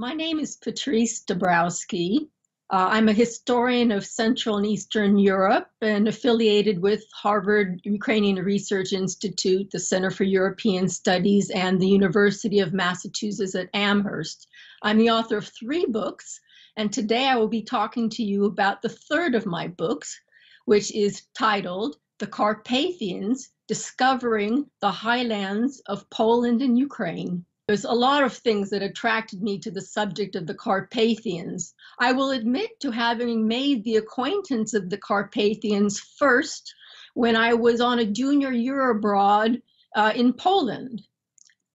My name is Patrice Dabrowski. Uh, I'm a historian of Central and Eastern Europe and affiliated with Harvard Ukrainian Research Institute, the Center for European Studies, and the University of Massachusetts at Amherst. I'm the author of three books, and today I will be talking to you about the third of my books, which is titled The Carpathians Discovering the Highlands of Poland and Ukraine. There's a lot of things that attracted me to the subject of the Carpathians. I will admit to having made the acquaintance of the Carpathians first when I was on a junior year abroad uh, in Poland.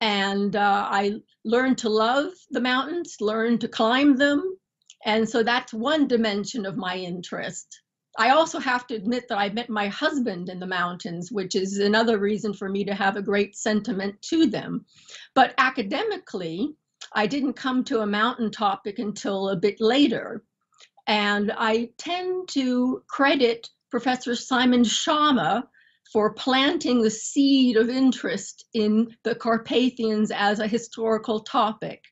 And uh, I learned to love the mountains, learned to climb them. And so that's one dimension of my interest. I also have to admit that I met my husband in the mountains, which is another reason for me to have a great sentiment to them. But academically, I didn't come to a mountain topic until a bit later. And I tend to credit Professor Simon Schama for planting the seed of interest in the Carpathians as a historical topic.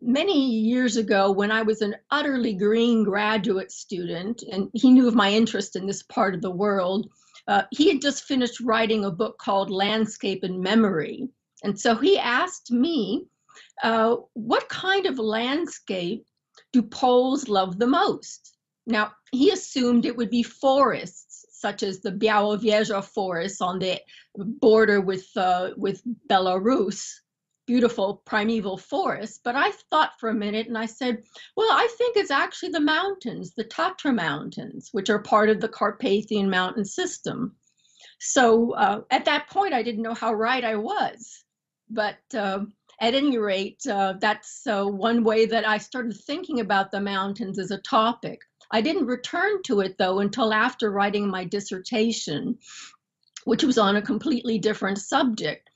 Many years ago, when I was an utterly green graduate student, and he knew of my interest in this part of the world, uh, he had just finished writing a book called Landscape and Memory. And so he asked me, uh, What kind of landscape do Poles love the most? Now, he assumed it would be forests, such as the Białowieża forest on the border with, uh, with Belarus beautiful primeval forest. But I thought for a minute and I said, well, I think it's actually the mountains, the Tatra Mountains, which are part of the Carpathian mountain system. So uh, at that point, I didn't know how right I was. But uh, at any rate, uh, that's uh, one way that I started thinking about the mountains as a topic. I didn't return to it though until after writing my dissertation, which was on a completely different subject.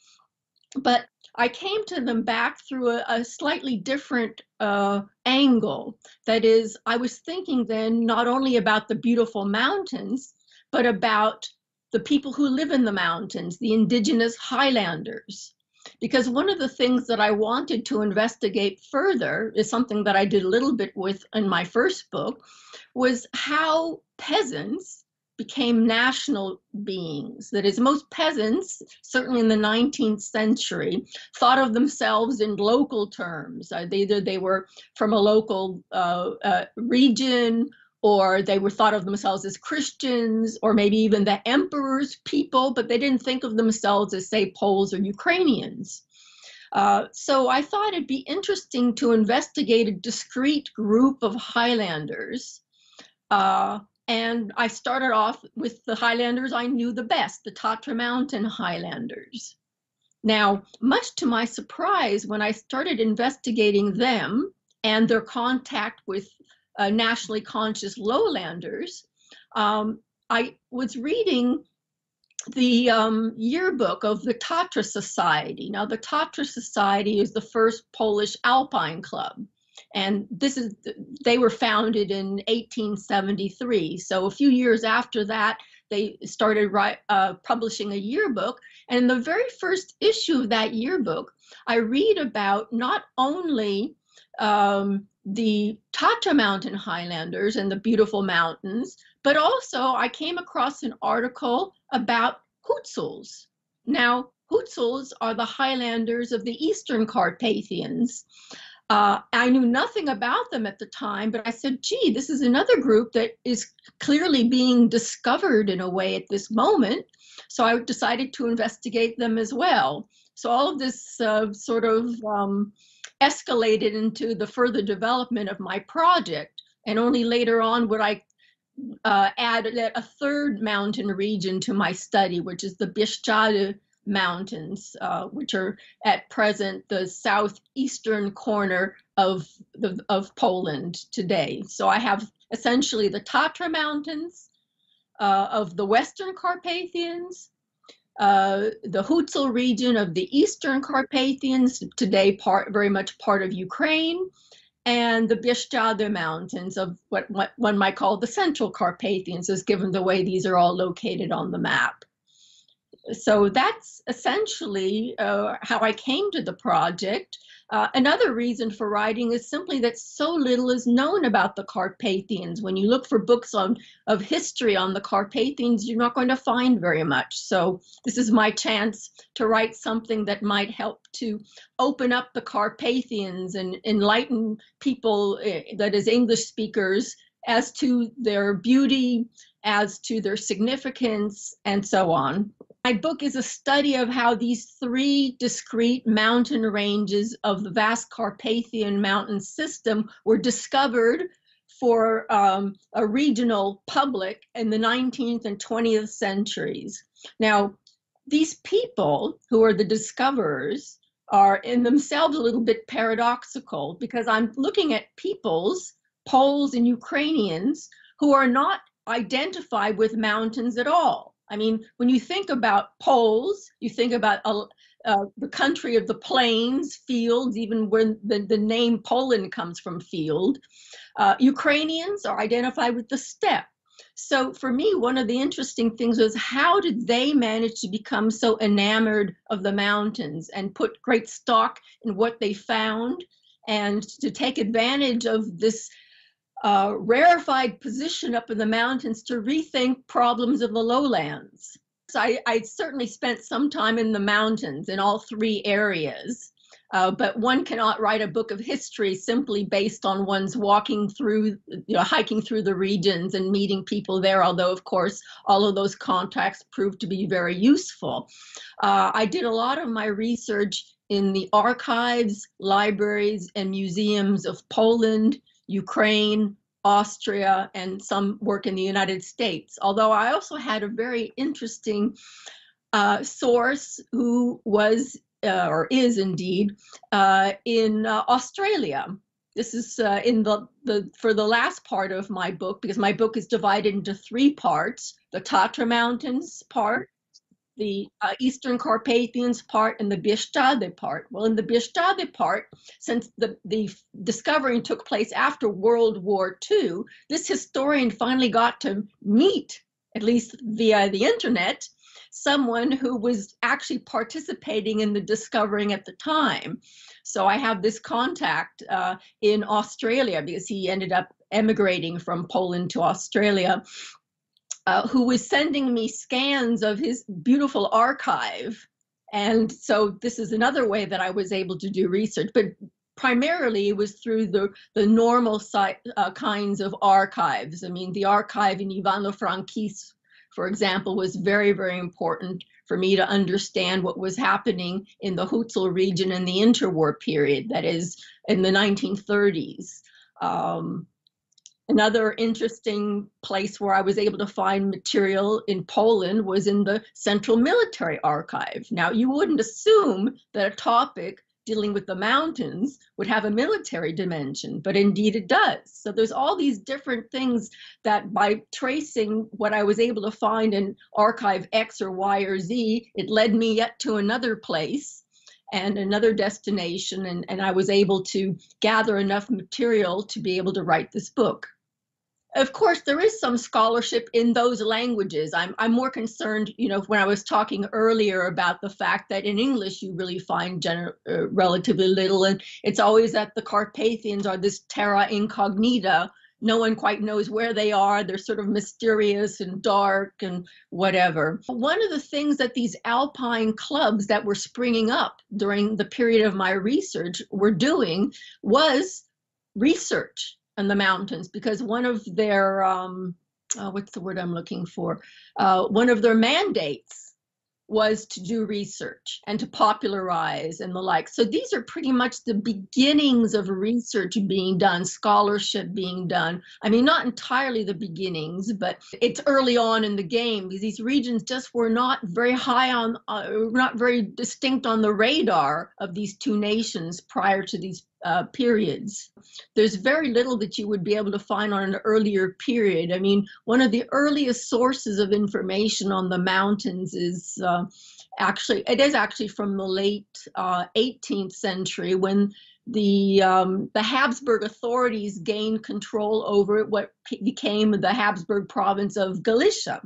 But I came to them back through a, a slightly different uh, angle. That is, I was thinking then not only about the beautiful mountains, but about the people who live in the mountains, the indigenous highlanders. Because one of the things that I wanted to investigate further is something that I did a little bit with in my first book was how peasants became national beings. That is, most peasants, certainly in the 19th century, thought of themselves in local terms. Uh, either they were from a local uh, uh, region or they were thought of themselves as Christians, or maybe even the emperor's people, but they didn't think of themselves as, say, Poles or Ukrainians. Uh, so I thought it'd be interesting to investigate a discrete group of Highlanders uh, and I started off with the Highlanders I knew the best, the Tatra Mountain Highlanders. Now, much to my surprise, when I started investigating them and their contact with uh, nationally conscious lowlanders, um, I was reading the um, yearbook of the Tatra Society. Now, the Tatra Society is the first Polish alpine club and this is they were founded in 1873 so a few years after that they started write, uh, publishing a yearbook and in the very first issue of that yearbook i read about not only um, the Tatra Mountain Highlanders and the beautiful mountains, but also I came across an article about Hutsuls. Now, Hutsuls are the Highlanders of the Eastern Carpathians. Uh, I knew nothing about them at the time, but I said, gee, this is another group that is clearly being discovered in a way at this moment. So I decided to investigate them as well. So all of this uh, sort of um, escalated into the further development of my project. And only later on would I uh, add a third mountain region to my study, which is the Bieszczady Mountains, uh, which are at present the southeastern corner of, the, of Poland today. So I have essentially the Tatra Mountains uh, of the Western Carpathians, uh, the Hutsul region of the Eastern Carpathians, today part very much part of Ukraine, and the Bieszczady Mountains of what, what one might call the Central Carpathians, as given the way these are all located on the map. So that's essentially uh, how I came to the project. Uh, another reason for writing is simply that so little is known about the Carpathians. When you look for books on of history on the Carpathians, you're not going to find very much. So this is my chance to write something that might help to open up the Carpathians and enlighten people, uh, that is English speakers, as to their beauty, as to their significance, and so on. My book is a study of how these three discrete mountain ranges of the vast Carpathian mountain system were discovered for um, a regional public in the 19th and 20th centuries. Now, these people who are the discoverers are in themselves a little bit paradoxical because I'm looking at peoples, Poles and Ukrainians, who are not identified with mountains at all. I mean, when you think about poles, you think about uh, the country of the plains, fields, even when the, the name Poland comes from field. Uh, Ukrainians are identified with the steppe. So for me, one of the interesting things was how did they manage to become so enamored of the mountains and put great stock in what they found and to take advantage of this uh, rarefied position up in the mountains to rethink problems of the lowlands. So I, I certainly spent some time in the mountains in all three areas. Uh, but one cannot write a book of history simply based on one's walking through, you know, hiking through the regions and meeting people there, although, of course, all of those contacts proved to be very useful. Uh, I did a lot of my research in the archives, libraries, and museums of Poland, Ukraine, Austria, and some work in the United States. Although I also had a very interesting uh, source who was uh, or is indeed uh, in uh, Australia. This is uh, in the, the for the last part of my book because my book is divided into three parts: the Tatra Mountains part, the uh, Eastern Carpathians part and the Bieszczady part. Well, in the Bieszczady part, since the, the discovering took place after World War II, this historian finally got to meet, at least via the internet, someone who was actually participating in the discovering at the time. So I have this contact uh, in Australia because he ended up emigrating from Poland to Australia uh, who was sending me scans of his beautiful archive. And so this is another way that I was able to do research, but primarily it was through the, the normal uh, kinds of archives. I mean, the archive in Ivano-Frankivsk, for example, was very, very important for me to understand what was happening in the Hutsul region in the interwar period, that is, in the 1930s. Um, Another interesting place where I was able to find material in Poland was in the Central Military Archive. Now, you wouldn't assume that a topic dealing with the mountains would have a military dimension, but indeed it does. So there's all these different things that by tracing what I was able to find in archive X or Y or Z, it led me yet to another place and another destination, and, and I was able to gather enough material to be able to write this book of course there is some scholarship in those languages. I'm i'm more concerned you know when i was talking earlier about the fact that in english you really find gener- uh, relatively little and it's always that the carpathians are this terra incognita. No one quite knows where they are. They're sort of mysterious and dark and whatever. One of the things that these alpine clubs that were springing up during the period of my research were doing was research and the mountains because one of their um, uh, what's the word I'm looking for? Uh, one of their mandates was to do research and to popularize and the like. So these are pretty much the beginnings of research being done, scholarship being done. I mean, not entirely the beginnings, but it's early on in the game because these regions just were not very high on, uh, not very distinct on the radar of these two nations prior to these uh, periods. There's very little that you would be able to find on an earlier period. I mean, one of the earliest sources of information on the mountains is uh, actually, it is actually from the late uh, 18th century when the um, the Habsburg authorities gained control over what became the Habsburg province of Galicia.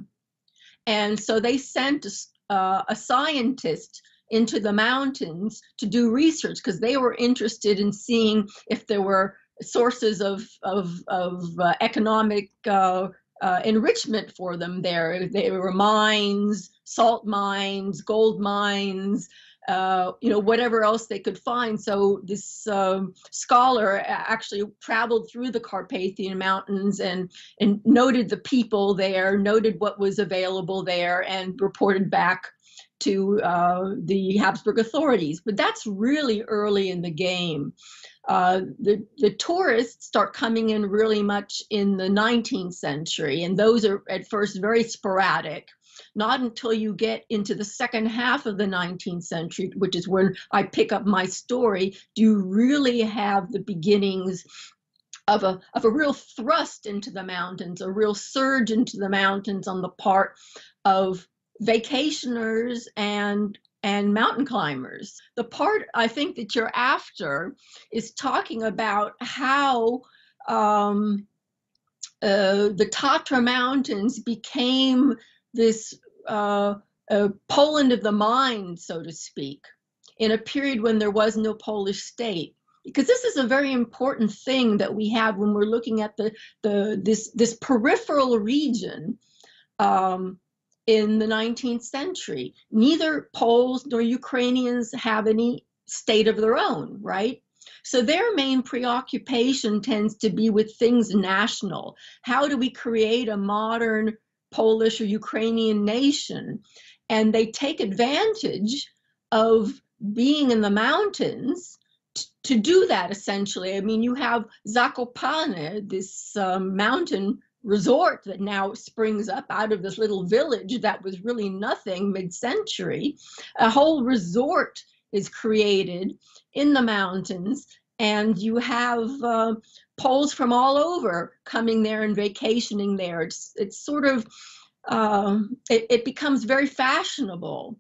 And so they sent uh, a scientist into the mountains to do research because they were interested in seeing if there were sources of of, of uh, economic uh, uh, enrichment for them there. There were mines, salt mines, gold mines, uh, you know, whatever else they could find. So this um, scholar actually traveled through the Carpathian Mountains and and noted the people there, noted what was available there, and reported back to uh, the Habsburg authorities. But that's really early in the game. Uh, the, the tourists start coming in really much in the 19th century, and those are at first very sporadic. Not until you get into the second half of the 19th century, which is when I pick up my story, do you really have the beginnings of a, of a real thrust into the mountains, a real surge into the mountains on the part of vacationers and and mountain climbers. The part I think that you're after is talking about how um, uh, the Tatra Mountains became this uh, uh, Poland of the mind, so to speak, in a period when there was no Polish state. Because this is a very important thing that we have when we're looking at the, the this this peripheral region um, in the 19th century. Neither Poles nor Ukrainians have any state of their own, right? So their main preoccupation tends to be with things national. How do we create a modern Polish or Ukrainian nation? And they take advantage of being in the mountains to do that essentially. I mean, you have Zakopane, this um, mountain resort that now springs up out of this little village that was really nothing mid-century. A whole resort is created in the mountains and you have uh, Poles from all over coming there and vacationing there. It's it's sort of uh, it, it becomes very fashionable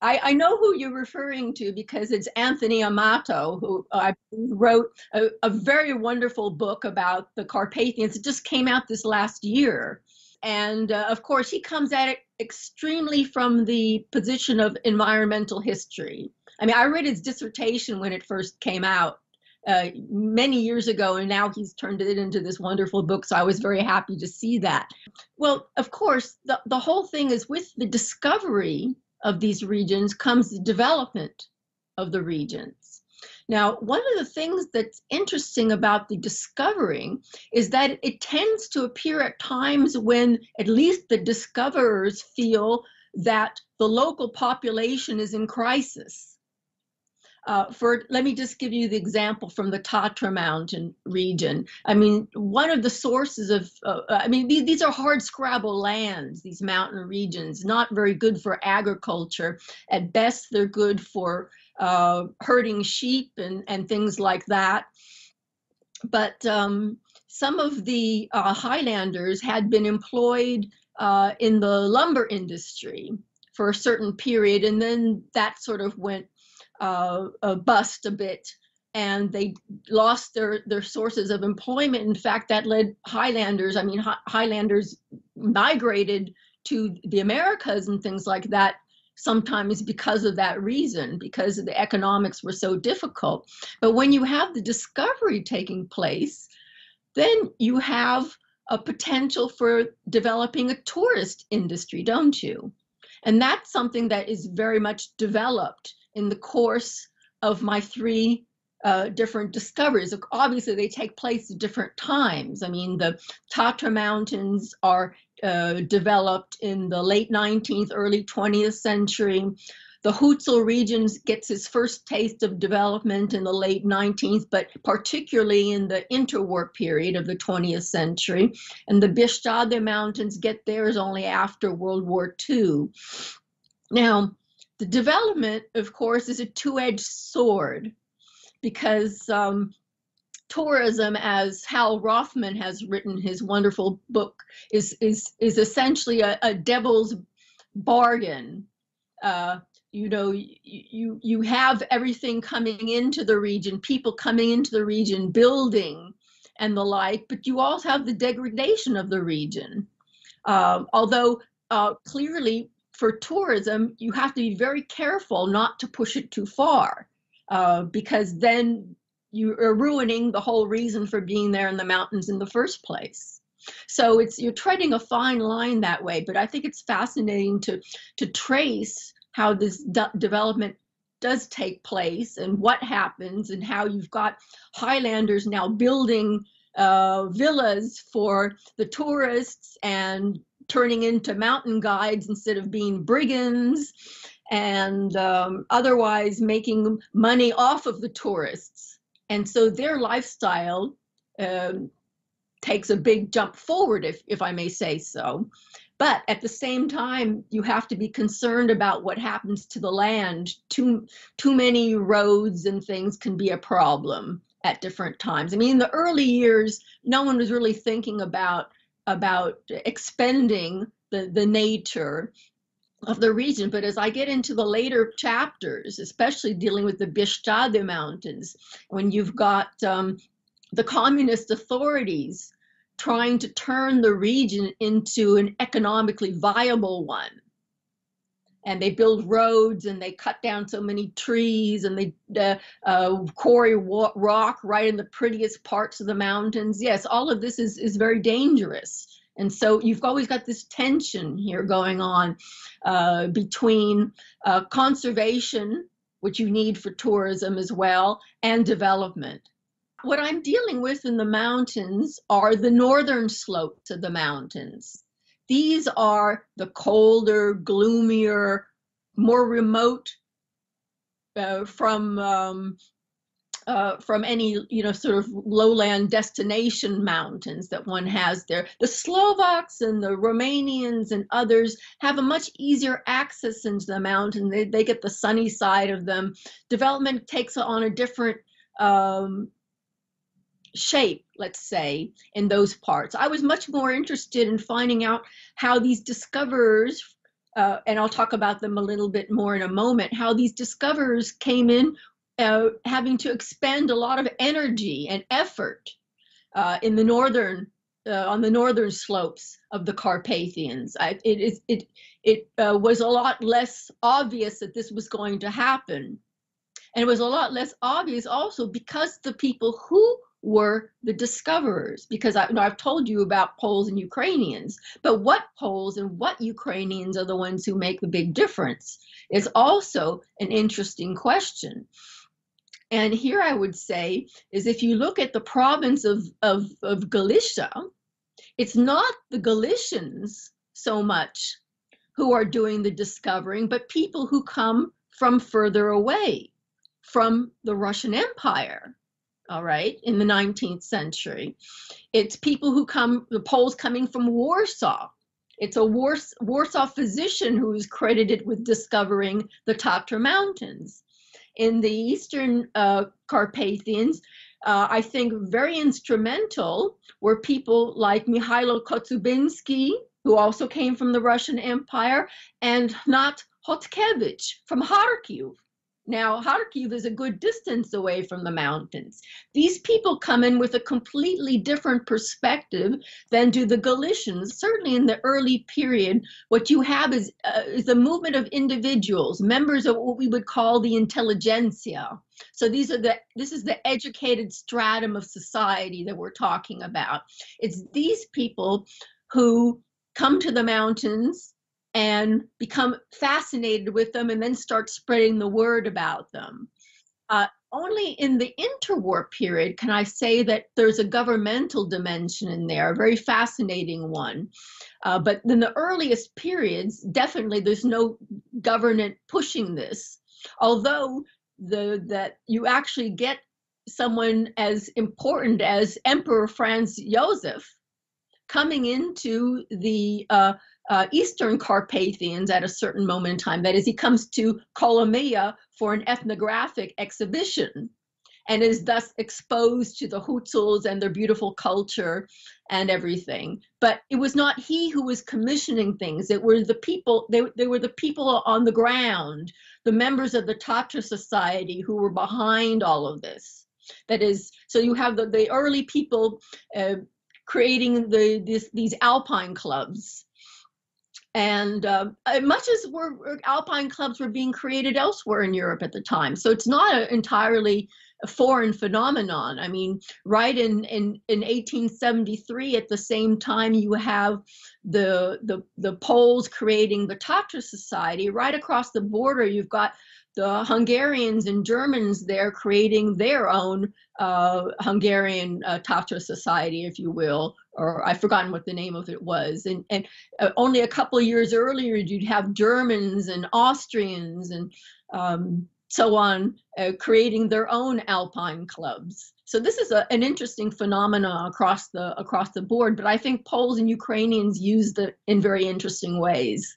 I, I, know who you're referring to because it's Anthony Amato, who uh, wrote a, a, very wonderful book about the Carpathians. It just came out this last year. And uh, of course, he comes at it extremely from the position of environmental history. I mean, I read his dissertation when it first came out. Uh, many years ago, and now he's turned it into this wonderful book. So I was very happy to see that. Well, of course, the, the whole thing is with the discovery of these regions comes the development of the regions. Now, one of the things that's interesting about the discovering is that it tends to appear at times when at least the discoverers feel that the local population is in crisis uh, for let me just give you the example from the Tatra Mountain region. I mean, one of the sources of, uh, I mean, these, these are hard scrabble lands, these mountain regions, not very good for agriculture. At best, they're good for uh, herding sheep and, and things like that. But um, some of the uh, Highlanders had been employed uh, in the lumber industry for a certain period, and then that sort of went uh, uh, bust a bit and they lost their their sources of employment. In fact that led highlanders i mean Hi- highlanders migrated to the americas and things like that sometimes because of that reason because the economics were so difficult. But when you have the discovery taking place then you have a potential for developing a tourist industry don't you? And that's something that is very much developed in the course of my three uh, different discoveries. Obviously, they take place at different times. I mean, the Tatra Mountains are uh, developed in the late 19th, early 20th century. The Hutsul region gets its first taste of development in the late 19th, but particularly in the interwar period of the 20th century. And the Bieszczady Mountains get theirs only after World War II. Now, the development, of course, is a two edged sword because um, tourism, as Hal Rothman has written his wonderful book, is, is, is essentially a, a devil's bargain. Uh, you know, you, you have everything coming into the region, people coming into the region, building and the like, but you also have the degradation of the region. Uh, although uh, clearly for tourism, you have to be very careful not to push it too far uh, because then you are ruining the whole reason for being there in the mountains in the first place. So it's you're treading a fine line that way, but I think it's fascinating to to trace how this de- development does take place and what happens and how you've got Highlanders now building uh, villas for the tourists and turning into mountain guides instead of being brigands and um, otherwise making money off of the tourists. And so their lifestyle um, takes a big jump forward, if, if I may say so. But at the same time, you have to be concerned about what happens to the land. Too, too many roads and things can be a problem at different times. I mean, in the early years, no one was really thinking about about expending the, the nature of the region. But as I get into the later chapters, especially dealing with the Bieszczady Mountains, when you've got um, the communist authorities trying to turn the region into an economically viable one. And they build roads and they cut down so many trees and they uh, uh, quarry rock right in the prettiest parts of the mountains. Yes, all of this is, is very dangerous. And so you've always got this tension here going on uh, between uh, conservation, which you need for tourism as well, and development what I'm dealing with in the mountains are the northern slopes of the mountains. These are the colder, gloomier, more remote uh, from um, uh, from any you know sort of lowland destination mountains that one has there. The Slovaks and the Romanians and others have a much easier access into the mountain. They, they get the sunny side of them. Development takes on a different um, shape, let's say, in those parts. I was much more interested in finding out how these discoverers, uh, and I'll talk about them a little bit more in a moment, how these discoverers came in uh, having to expend a lot of energy and effort uh, in the northern. Uh, on the northern slopes of the Carpathians, I, it is it it uh, was a lot less obvious that this was going to happen, and it was a lot less obvious also because the people who were the discoverers because I, I've told you about Poles and Ukrainians, but what Poles and what Ukrainians are the ones who make the big difference is also an interesting question. And here I would say is if you look at the province of, of, of Galicia, it's not the Galicians so much who are doing the discovering, but people who come from further away, from the Russian Empire all right, in the 19th century. It's people who come, the Poles coming from Warsaw. It's a Wars, Warsaw physician who is credited with discovering the Tatra Mountains. In the Eastern uh, Carpathians, uh, I think very instrumental were people like Mykhailo Kotsiubynsky, who also came from the Russian Empire, and Hnat Khotkevych from Kharkiv. Now, Kharkiv is a good distance away from the mountains. These people come in with a completely different perspective than do the Galicians. Certainly in the early period, what you have is, uh, is a movement of individuals, members of what we would call the intelligentsia. So these are the this is the educated stratum of society that we're talking about. It's these people who come to the mountains and become fascinated with them and then start spreading the word about them. Uh, only in the interwar period can I say that there's a governmental dimension in there, a very fascinating one. Uh, but in the earliest periods, definitely there's no government pushing this. Although the that you actually get someone as important as Emperor Franz Joseph coming into the uh, uh, Eastern Carpathians at a certain moment in time. That is, he comes to Kolomea for an ethnographic exhibition and is thus exposed to the Hutsuls and their beautiful culture and everything. But it was not he who was commissioning things. It were the people, they, they were the people on the ground, the members of the Tatra Society who were behind all of this. That is, so you have the, the early people uh, creating the, this, these alpine clubs and uh, much as were alpine clubs were being created elsewhere in Europe at the time. So it's not a, entirely a foreign phenomenon. I mean, right in, in, in 1873, at the same time, you have the, the, the Poles creating the Tatra Society. Right across the border, you've got the Hungarians and Germans there creating their own uh, Hungarian uh, Tatra Society, if you will, or I've forgotten what the name of it was. And, and uh, only a couple years earlier, you'd have Germans and Austrians and um, so on uh, creating their own alpine clubs. So this is a, an interesting phenomenon across the across the board. But I think Poles and Ukrainians used it in very interesting ways.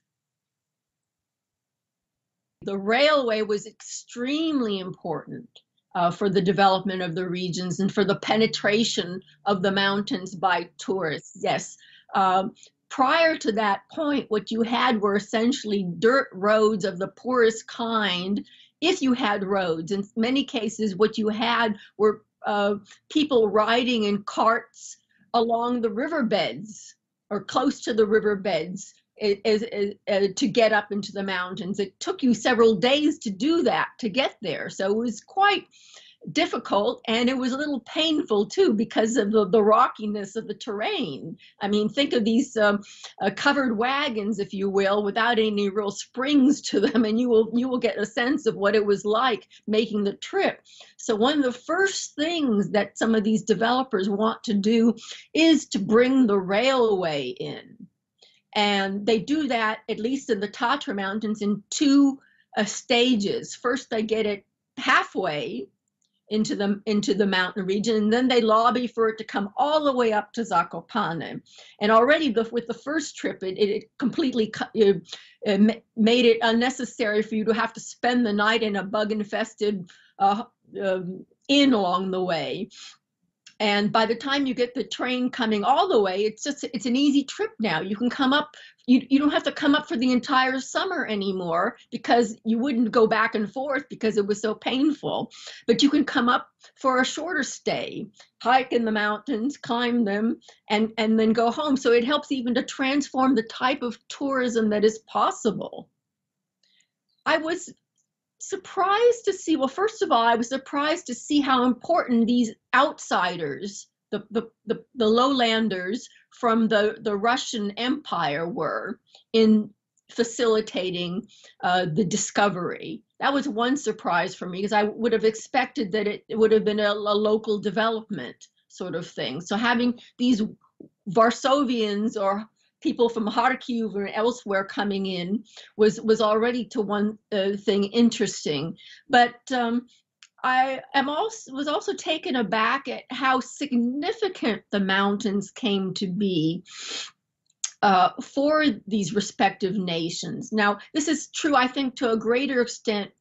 The railway was extremely important uh, for the development of the regions and for the penetration of the mountains by tourists. Yes. Um, prior to that point, what you had were essentially dirt roads of the poorest kind if you had roads. In many cases, what you had were uh, people riding in carts along the riverbeds or close to the riverbeds as, as, to get up into the mountains. It took you several days to do that to get there. So it was quite difficult and it was a little painful too because of the, the rockiness of the terrain. I mean, think of these um, uh, covered wagons, if you will, without any real springs to them, and you will you will get a sense of what it was like making the trip. So one of the first things that some of these developers want to do is to bring the railway in, and they do that at least in the Tatra Mountains in two uh, stages. First, they get it halfway into the into the mountain region and then they lobby for it to come all the way up to Zakopane and already the, with the first trip it, it, completely it, it made it unnecessary for you to have to spend the night in a bug infested uh, um, inn along the way and by the time you get the train coming all the way it's just it's an easy trip now. You can come up you, you don't have to come up for the entire summer anymore because you wouldn't go back and forth because it was so painful. But you can come up for a shorter stay hike in the mountains climb them and and then go home. So it helps even to transform the type of tourism that is possible. I was surprised to see, well, first of all, I was surprised to see how important these outsiders, the, the, the, the lowlanders from the, the Russian Empire were in facilitating uh, the discovery. That was one surprise for me because I would have expected that it, it would have been a, a local development sort of thing. So having these Varsovians or people from Kharkiv or elsewhere coming in was was already to one uh, thing interesting. But um, I am also was also taken aback at how significant the mountains came to be uh, for these respective nations. Now, this is true, I think, to a greater extent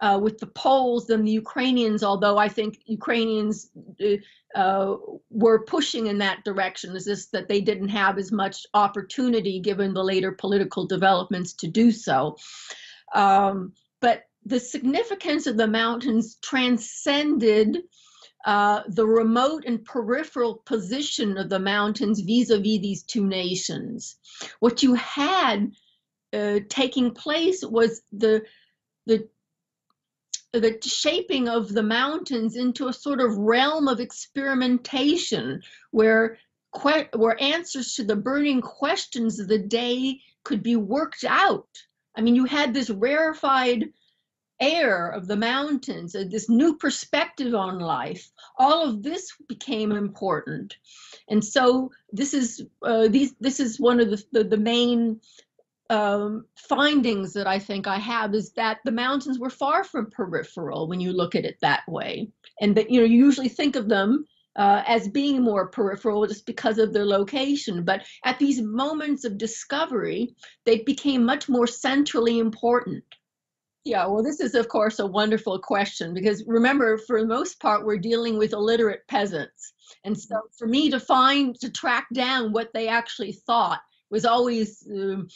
uh, with the Poles than the Ukrainians, although I think Ukrainians uh, uh, were pushing in that direction. Is this that they didn't have as much opportunity given the later political developments to do so? Um, but the significance of the mountains transcended uh, the remote and peripheral position of the mountains vis-a-vis these two nations. What you had uh, taking place was the the the shaping of the mountains into a sort of realm of experimentation where where answers to the burning questions of the day could be worked out. I mean, you had this rarefied air of the mountains, uh, this new perspective on life. All of this became important, and so this is uh, these. This is one of the the, the main um, findings that I think I have is that the mountains were far from peripheral when you look at it that way, and that you know you usually think of them uh, as being more peripheral just because of their location. But at these moments of discovery, they became much more centrally important. Yeah, well, this is, of course, a wonderful question because remember, for the most part, we're dealing with illiterate peasants. And so for me to find, to track down what they actually thought was always um,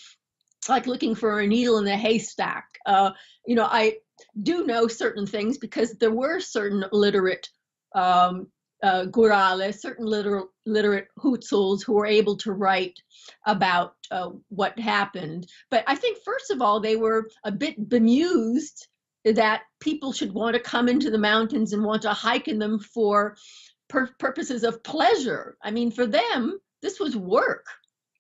like looking for a needle in a haystack. Uh, you know, I do know certain things because there were certain literate um, uh, Górale, certain literate Hutsuls who were able to write about uh, what happened. But I think, first of all, they were a bit bemused that people should want to come into the mountains and want to hike in them for pur- purposes of pleasure. I mean, for them, this was work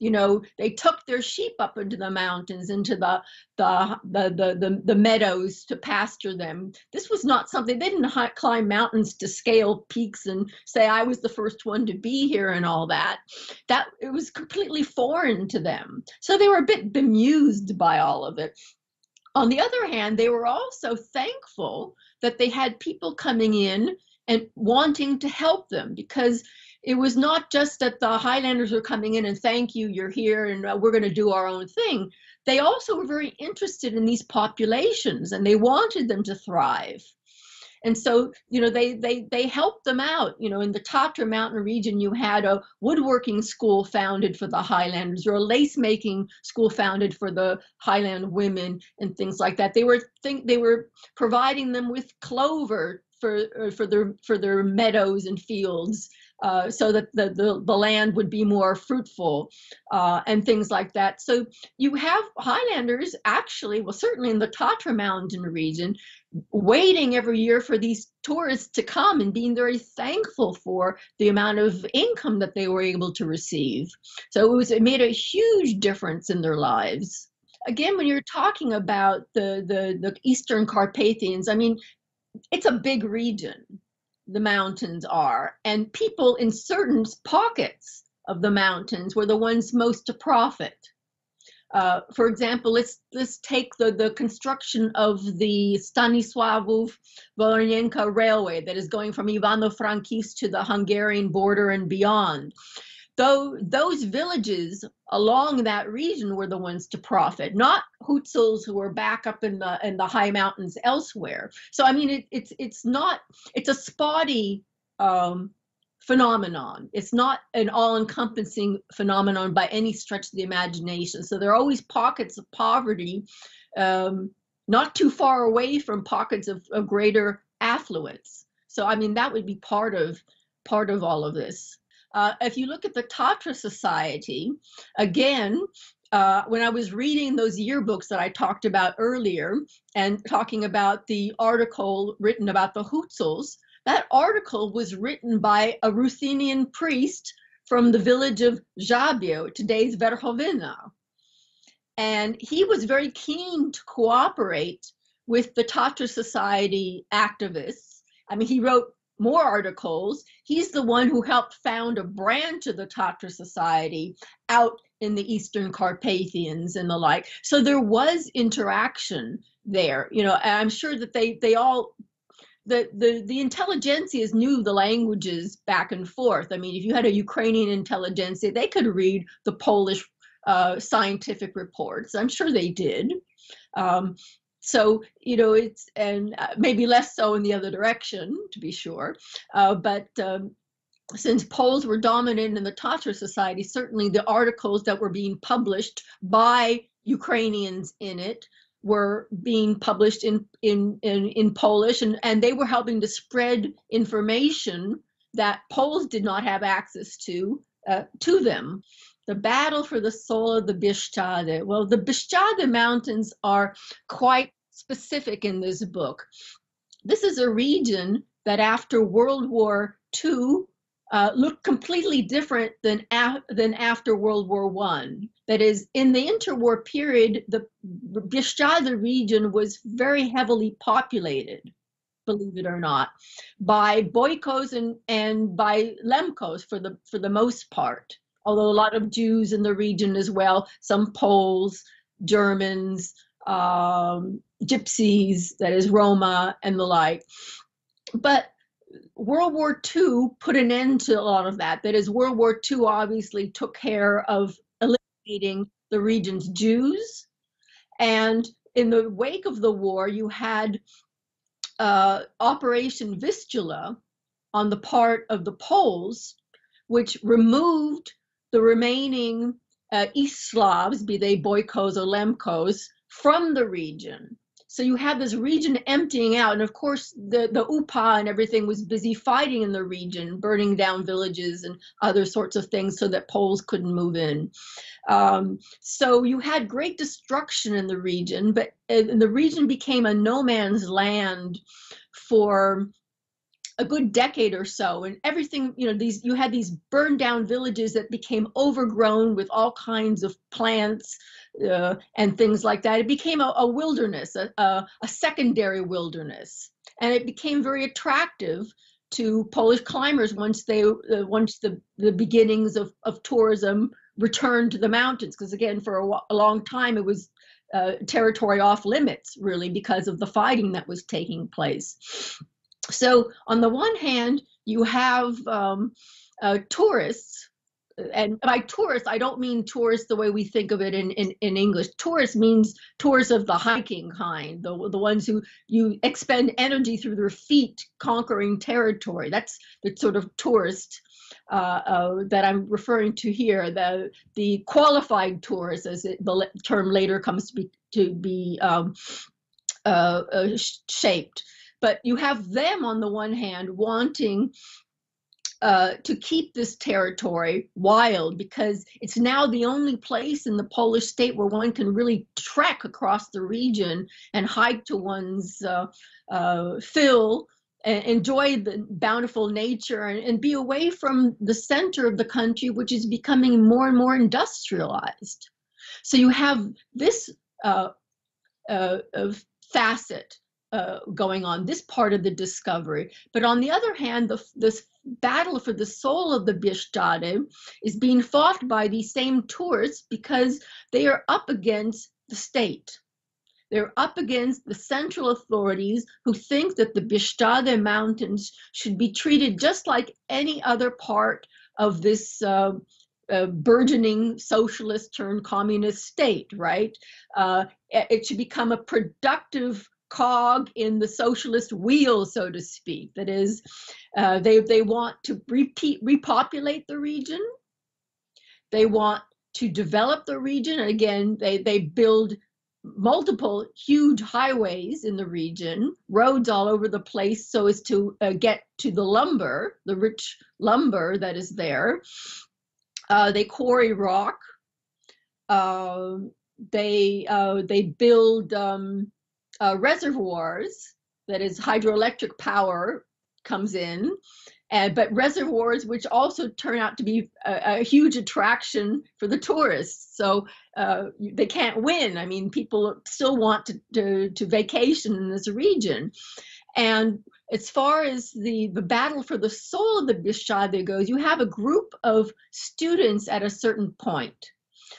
you know they took their sheep up into the mountains into the the the the, the, the meadows to pasture them. This was not something they didn't climb mountains to scale peaks and say i was the first one to be here and all that. That it was completely foreign to them. So they were a bit bemused by all of it. On the other hand they were also thankful that they had people coming in and wanting to help them because it was not just that the Highlanders were coming in and thank you, you're here, and uh, we're going to do our own thing. They also were very interested in these populations and they wanted them to thrive. And so, you know, they they they helped them out. You know, in the Tatra Mountain region, you had a woodworking school founded for the Highlanders, or a lace making school founded for the Highland women, and things like that. They were think they were providing them with clover for uh, for their for their meadows and fields uh, so that the, the, the, land would be more fruitful uh, and things like that. So you have Highlanders actually, well, certainly in the Tatra Mountain region, waiting every year for these tourists to come and being very thankful for the amount of income that they were able to receive. So it was it made a huge difference in their lives again when you're talking about the, the the eastern carpathians i mean it's a big region the mountains are, and people in certain pockets of the mountains were the ones most to profit. Uh, for example, let's let's take the, the construction of the Stanisławów Woronienka railway that is going from Ivano-Frankivsk to the Hungarian border and beyond though those villages along that region were the ones to profit, not Hutsuls who were back up in the in the high mountains elsewhere. So I mean, it, it's it's not it's a spotty um, phenomenon. It's not an all-encompassing phenomenon by any stretch of the imagination. So there are always pockets of poverty, um, not too far away from pockets of, of greater affluence. So I mean, that would be part of part of all of this. Uh, if you look at the Tatra Society, again, uh, when I was reading those yearbooks that I talked about earlier and talking about the article written about the Hutsuls, that article was written by a Ruthenian priest from the village of Żabie, today's Verchovina. And he was very keen to cooperate with the Tatra Society activists. I mean, he wrote more articles. He's the one who helped found a branch of the Tatra Society out in the Eastern Carpathians and the like. So there was interaction there, you know, I'm sure that they they all the the the intelligentsias knew the languages back and forth. I mean, if you had a Ukrainian intelligentsia, they could read the Polish uh, scientific reports. I'm sure they did. Um, so you know it's and uh, maybe less so in the other direction to be sure uh, but um, since Poles were dominant in the Tatra society, certainly the articles that were being published by Ukrainians in it were being published in in in, in Polish, and, and they were helping to spread information that Poles did not have access to uh, to them. The battle for the soul of the Bieszczady. Well, the Bieszczady Mountains are quite specific in this book. This is a region that after World War II uh, looked completely different than, than after World War One. That is, in the interwar period, the Bieszczady region was very heavily populated, believe it or not, by Boykos and, and by Lemkos for the for the most part although a lot of Jews in the region as well, some Poles, Germans, um, Gypsies, that is Roma, and the like. But World War II put an end to a lot of that. That is, World War II obviously took care of eliminating the region's Jews. And in the wake of the war, you had uh, Operation Vistula on the part of the Poles, which removed the remaining uh, East Slavs, be they Boykos or Lemkos, from the region. so you have this region emptying out, and of course the the UPA and everything was busy fighting in the region, burning down villages and other sorts of things, so that Poles couldn't move in. Um, so you had great destruction in the region, but uh, the region became a no man's land for a good decade or so and everything you know these you had these burned down villages that became overgrown with all kinds of plants uh, and things like that. It became a, a wilderness a, a, a, secondary wilderness and it became very attractive to polish climbers once they uh, once the, the beginnings of, of tourism returned to the mountains because again for a, a, long time it was uh, territory off limits really because of the fighting that was taking place so on the one hand, you have um, uh, tourists, and by tourists, I don't mean tourists the way we think of it in, in, in English. tourists means tourists of the hiking kind, the, the ones who you expend energy through their feet conquering territory. That's the sort of tourist uh, uh, that I'm referring to here. The the qualified tourists as it, the term later comes to be to be um, uh, uh shaped. But you have them on the one hand wanting uh, to keep this territory wild because it's now the only place in the Polish state where one can really trek across the region and hike to one's uh, uh, fill and enjoy the bountiful nature and, and, be away from the center of the country, which is becoming more and more industrialized. So you have this uh, uh, facet uh, going on, this part of the discovery. But on the other hand, the, this battle for the soul of the Bieszczady is being fought by these same tourists because they are up against the state. They're up against the central authorities who think that the Bieszczady Mountains should be treated just like any other part of this uh, uh, burgeoning socialist turned communist state, right? Uh, it should become a productive cog in the socialist wheel, so to speak. That is, uh, they they want to repeat repopulate the region. They want to develop the region, and again, they they build multiple huge highways in the region, roads all over the place, so as to uh, get to the lumber, the rich lumber that is there. Uh, they quarry rock. Uh, they uh, they build um, uh, reservoirs, that is hydroelectric power comes in, and but reservoirs which also turn out to be a, a huge attraction for the tourists. So uh, they can't win. I mean, people still want to, to, to vacation in this region. And as far as the, the battle for the soul of the Bieszczady goes, you have a group of students at a certain point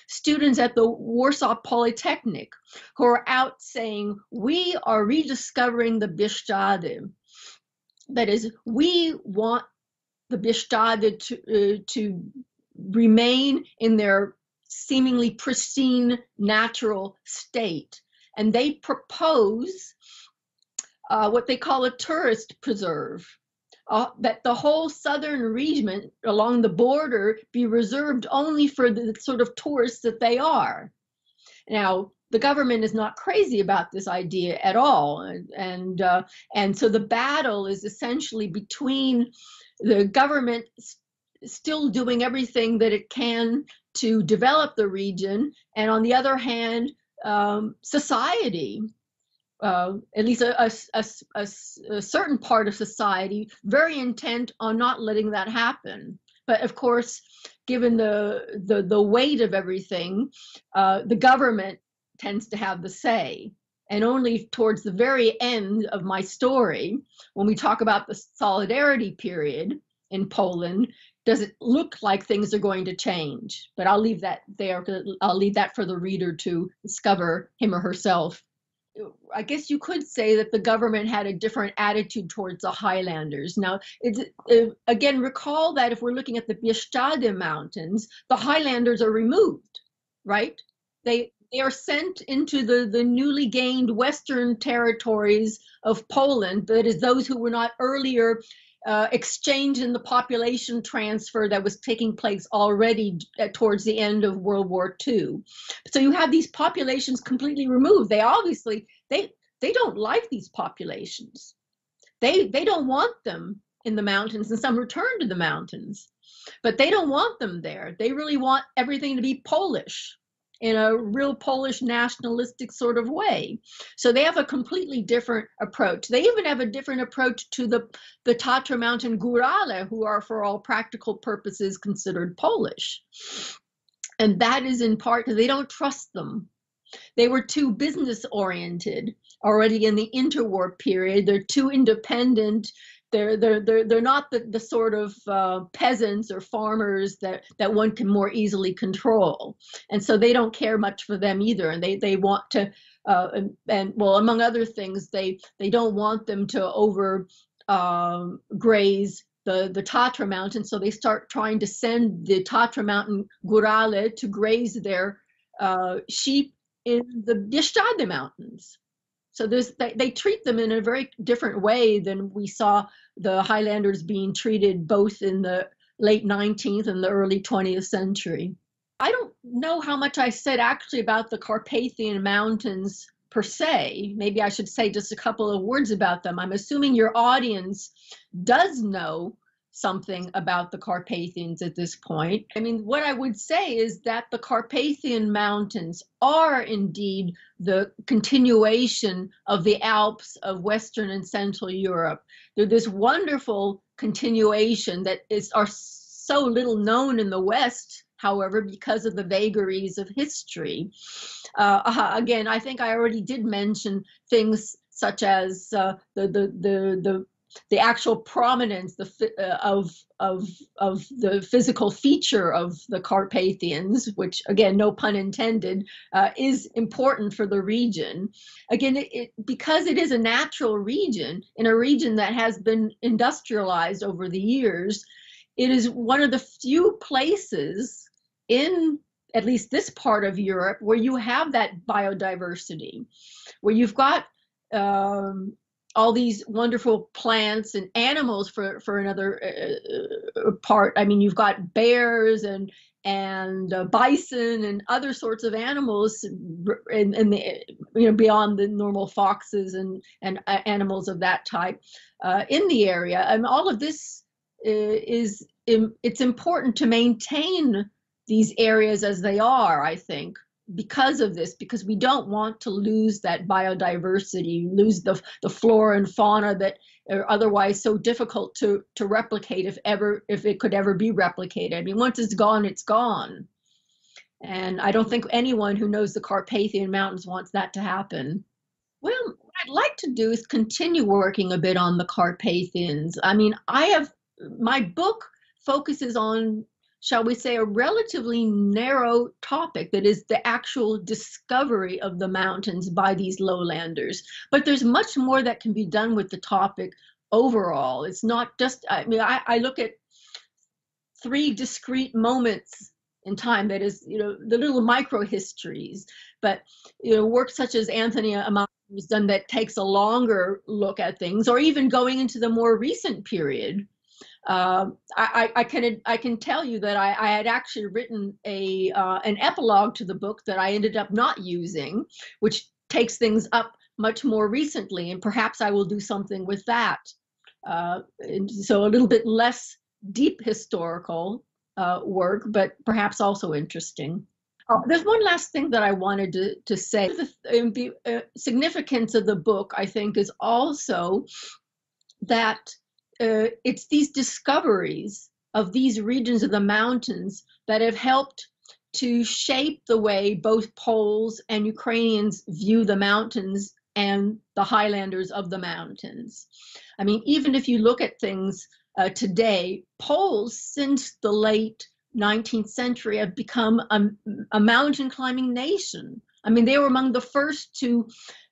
students at the Warsaw Polytechnic who are out saying, We are rediscovering the Bieszczady. That is, we want the Bieszczady to, uh, to remain in their seemingly pristine natural state. And they propose uh, what they call a tourist preserve uh, that the whole southern region along the border be reserved only for the sort of tourists that they are. Now, the government is not crazy about this idea at all, and and, uh, and so the battle is essentially between the government still doing everything that it can to develop the region, and on the other hand, um, society uh, at least a, a, a, a, certain part of society very intent on not letting that happen. But of course, given the the, the weight of everything, uh, the government tends to have the say. And only towards the very end of my story, when we talk about the solidarity period in Poland, does it look like things are going to change? But I'll leave that there. I'll leave that for the reader to discover him or herself. I guess you could say that the government had a different attitude towards the Highlanders. Now, uh, again, recall that if we're looking at the Bieszczady Mountains, the Highlanders are removed, right? They they are sent into the, the newly gained western territories of Poland, that is, those who were not earlier uh, exchange in the population transfer that was taking place already at, towards the end of World War II. So you have these populations completely removed. They obviously they they don't like these populations. They they don't want them in the mountains, and some return to the mountains, but they don't want them there. They really want everything to be Polish in a real Polish nationalistic sort of way. So they have a completely different approach. They even have a different approach to the, the Tatra Mountain Górale, who are, for all practical purposes, considered Polish. And that is in part because they don't trust them. They were too business oriented already in the interwar period. They're too independent they're they're they're they're not the, the sort of uh, peasants or farmers that that one can more easily control and so they don't care much for them either and they they want to uh, and, and well among other things they they don't want them to over um, graze the, the Tatra Mountain, so they start trying to send the Tatra Mountain Górale to graze their uh, sheep in the Bieszczady Mountains. So they, they treat them in a very different way than we saw the Highlanders being treated both in the late 19th and the early 20th century. I don't know how much I said actually about the Carpathian Mountains per se. Maybe I should say just a couple of words about them. I'm assuming your audience does know something about the Carpathians at this point. I mean, what I would say is that the Carpathian Mountains are indeed the continuation of the Alps of Western and Central Europe. They're this wonderful continuation that is are so little known in the West however, because of the vagaries of history. Uh, uh, again, I think I already did mention things such as uh, the, the, the, the the actual prominence the, uh, of of of the physical feature of the Carpathians, which again, no pun intended, uh, is important for the region. Again, it, it, because it is a natural region in a region that has been industrialized over the years, it is one of the few places in at least this part of Europe where you have that biodiversity, where you've got um, all these wonderful plants and animals for for another uh, uh, part. I mean, you've got bears and and uh, bison and other sorts of animals in, the you know beyond the normal foxes and and uh, animals of that type uh, in the area. And all of this uh, is it's important to maintain these areas as they are. I think because of this, because we don't want to lose that biodiversity, lose the, the flora and fauna that are otherwise so difficult to, to replicate if ever if it could ever be replicated. I mean, once it's gone, it's gone. And I don't think anyone who knows the Carpathian Mountains wants that to happen. Well, what I'd like to do is continue working a bit on the Carpathians. I mean, I have my book focuses on shall we say, a relatively narrow topic that is the actual discovery of the mountains by these lowlanders. But there's much more that can be done with the topic overall. It's not just, I mean, I, I look at three discrete moments in time that is, you know, the little micro histories, but, you know, work such as Anthony Amato has done that takes a longer look at things, or even going into the more recent period uh, I, I, can I can tell you that I, I had actually written a uh, an epilogue to the book that I ended up not using, which takes things up much more recently, and perhaps I will do something with that. Uh, so a little bit less deep historical uh, work, but perhaps also interesting. Oh, there's one last thing that I wanted to, to say. The uh, significance of the book, I think, is also that uh, it's these discoveries of these regions of the mountains that have helped to shape the way both Poles and Ukrainians view the mountains and the highlanders of the mountains. I mean, even if you look at things uh, today, Poles since the late 19th century have become a, a, mountain climbing nation. I mean, they were among the first to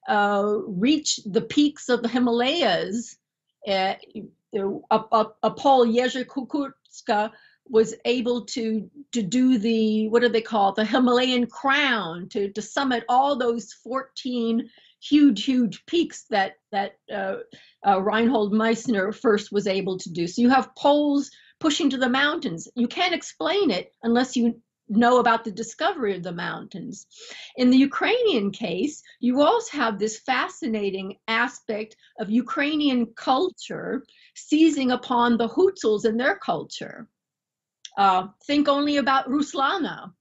uh, reach the peaks of the Himalayas. Uh, Pole Jerzy Kukuczka was able to to do the what do they call the Himalayan crown to to summit all those 14 huge huge peaks that that uh, uh, Reinhold Messner first was able to do. So you have Poles pushing to the mountains. You can't explain it unless you know about the discovery of the mountains. In the Ukrainian case, you also have this fascinating aspect of Ukrainian culture seizing upon the Hutsuls and their culture. Uh, think only about Ruslana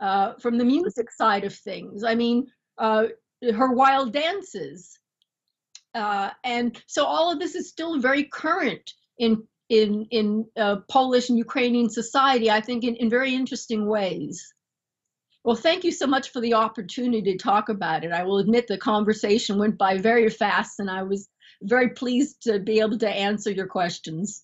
uh, from the music side of things. I mean, uh, her wild dances. Uh, and so all of this is still very current in in in uh, Polish and Ukrainian society, I think, in, in very interesting ways. Well, thank you so much for the opportunity to talk about it. I will admit the conversation went by very fast, and I was very pleased to be able to answer your questions.